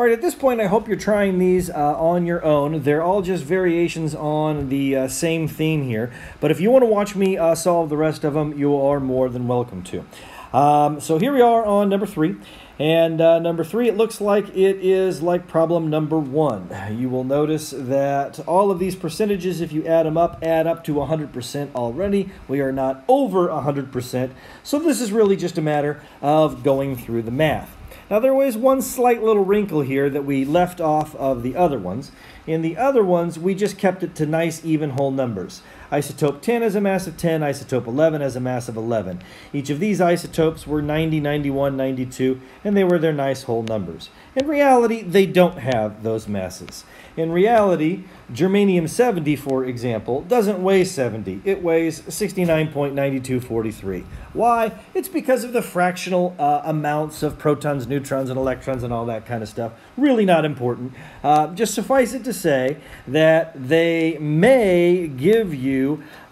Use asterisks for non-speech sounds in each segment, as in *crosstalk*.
All right, at this point, I hope you're trying these uh, on your own. They're all just variations on the uh, same theme here. But if you want to watch me uh, solve the rest of them, you are more than welcome to. Um, so here we are on number three. And uh, number three, it looks like it is like problem number one. You will notice that all of these percentages, if you add them up, add up to 100% already. We are not over 100%. So this is really just a matter of going through the math. Now there was one slight little wrinkle here that we left off of the other ones. In the other ones, we just kept it to nice even whole numbers. Isotope 10 has a mass of 10, isotope 11 has a mass of 11. Each of these isotopes were 90, 91, 92, and they were their nice whole numbers. In reality, they don't have those masses. In reality, germanium 70, for example, doesn't weigh 70. It weighs 69.9243. Why? It's because of the fractional uh, amounts of protons, neutrons, and electrons and all that kind of stuff. Really not important. Uh, just suffice it to say that they may give you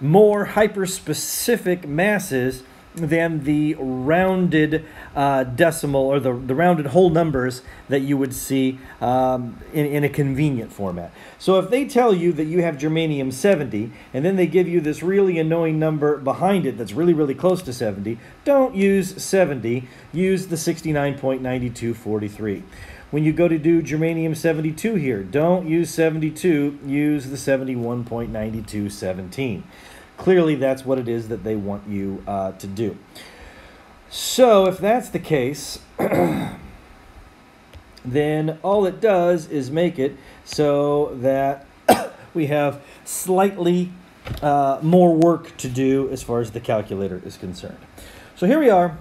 more hyperspecific masses than the rounded uh, decimal or the, the rounded whole numbers that you would see um, in, in a convenient format. So if they tell you that you have germanium 70 and then they give you this really annoying number behind it that's really, really close to 70, don't use 70, use the 69.9243. When you go to do germanium 72 here, don't use 72, use the 71.9217. Clearly, that's what it is that they want you uh, to do. So, if that's the case, *clears throat* then all it does is make it so that *coughs* we have slightly uh, more work to do as far as the calculator is concerned. So here we are.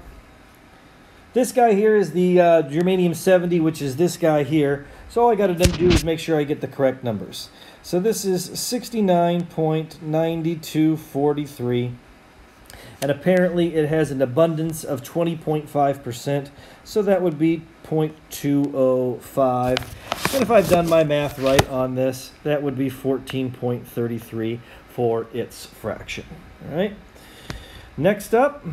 This guy here is the uh, germanium 70, which is this guy here. So all I got to do is make sure I get the correct numbers. So this is 69.9243. And apparently it has an abundance of 20.5%. So that would be 0.205. And if I've done my math right on this, that would be 14.33 for its fraction. All right. Next up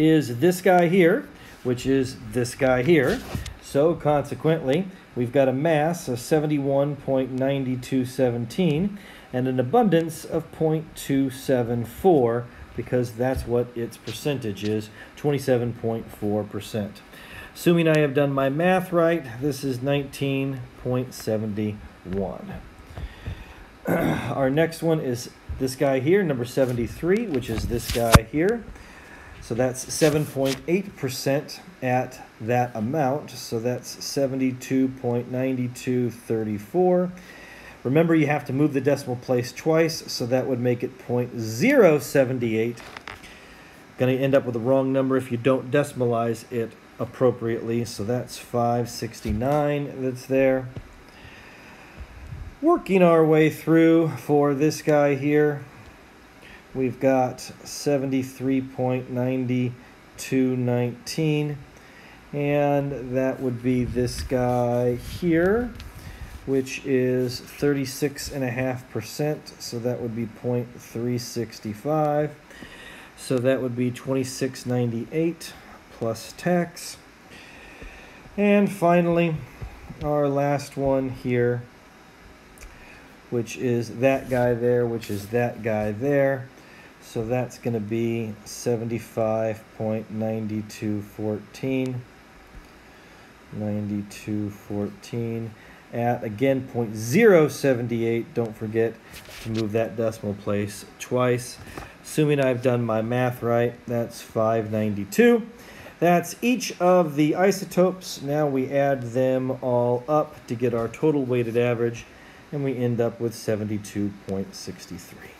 is this guy here, which is this guy here. So consequently, we've got a mass of 71.9217 and an abundance of 0.274 because that's what its percentage is, 27.4%. Assuming I have done my math right, this is 19.71. *clears throat* Our next one is this guy here, number 73, which is this guy here. So that's 7.8% at that amount. So that's 72.9234. Remember, you have to move the decimal place twice, so that would make it 0.078. Going to end up with the wrong number if you don't decimalize it appropriately. So that's 569 that's there. Working our way through for this guy here we've got 73.9219 and that would be this guy here which is 36.5% so that would be 0.365 so that would be 26.98 plus tax. And finally our last one here which is that guy there which is that guy there so that's going to be 75.9214. 9214 at again 0.078 don't forget to move that decimal place twice. Assuming I've done my math right that's 592 that's each of the isotopes. Now we add them all up to get our total weighted average and we end up with 72.63